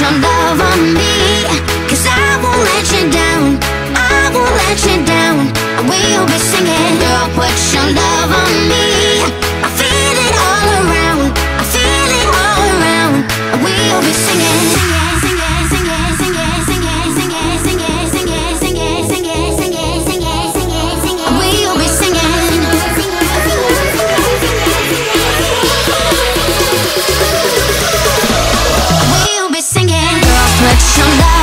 your love on me. I won't let you down. I won't let you down. Will be singing Girl, put your love on me. Action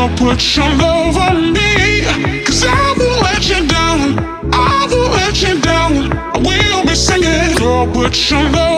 don't put your love on me Cause I won't let you down. I won't let you down. I will be singing. Girl, put your love